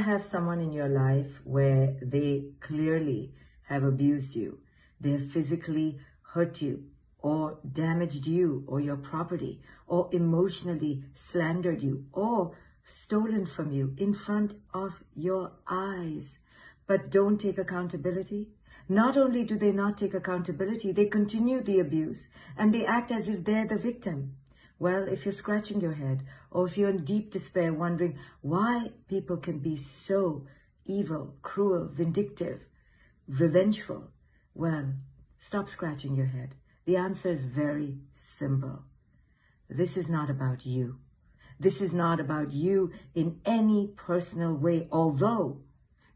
have someone in your life where they clearly have abused you. They have physically hurt you or damaged you or your property or emotionally slandered you or stolen from you in front of your eyes, but don't take accountability. Not only do they not take accountability, they continue the abuse and they act as if they're the victim. Well, if you're scratching your head or if you're in deep despair wondering why people can be so evil, cruel, vindictive, revengeful, well, stop scratching your head. The answer is very simple. This is not about you. This is not about you in any personal way, although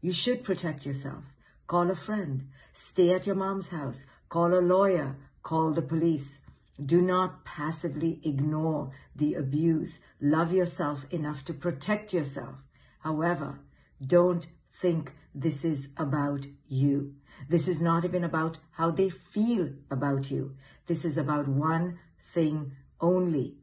you should protect yourself. Call a friend. Stay at your mom's house. Call a lawyer. Call the police. Do not passively ignore the abuse. Love yourself enough to protect yourself. However, don't think this is about you. This is not even about how they feel about you. This is about one thing only,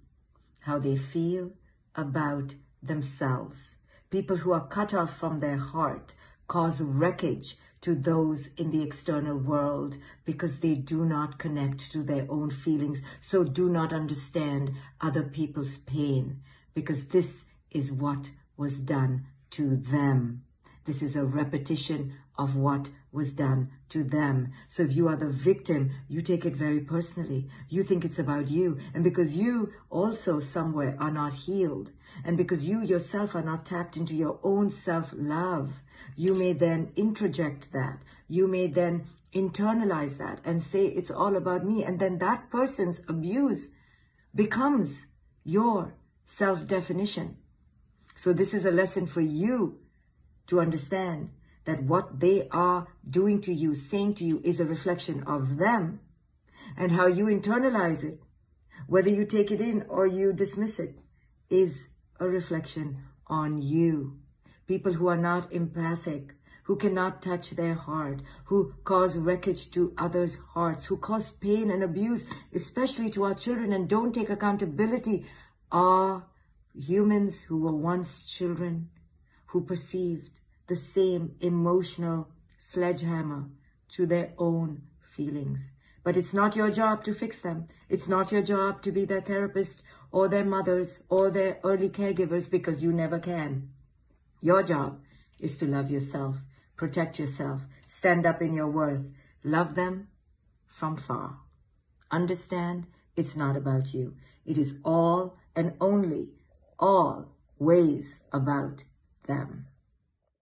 how they feel about themselves. People who are cut off from their heart cause wreckage to those in the external world because they do not connect to their own feelings, so do not understand other people's pain because this is what was done to them. This is a repetition of what was done to them. So if you are the victim, you take it very personally. You think it's about you. And because you also somewhere are not healed, and because you yourself are not tapped into your own self-love, you may then introject that. You may then internalize that and say it's all about me. And then that person's abuse becomes your self-definition. So this is a lesson for you to understand that what they are doing to you, saying to you, is a reflection of them and how you internalize it, whether you take it in or you dismiss it, is a reflection on you. People who are not empathic, who cannot touch their heart, who cause wreckage to others' hearts, who cause pain and abuse, especially to our children, and don't take accountability, are humans who were once children, who perceived the same emotional sledgehammer to their own feelings. But it's not your job to fix them. It's not your job to be their therapist or their mothers or their early caregivers because you never can. Your job is to love yourself, protect yourself, stand up in your worth, love them from far. Understand it's not about you. It is all and only all ways about them.